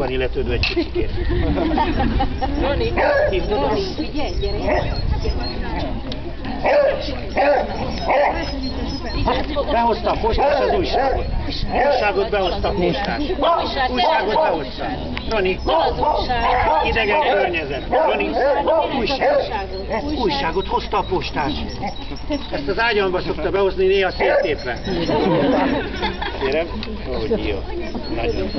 van illetődő egy kicsikét. Roni, Hívtad figyelj, gyere. Behozta a postás az újságot. Újságot behozta a postás. Újságot behozta. Roni, idegen környezet. Roni. Újságot. Újságot hozta a postás. Ezt az ágyamba szokta behozni néha széttépve. Kérem? Hogy jó. Nagyon.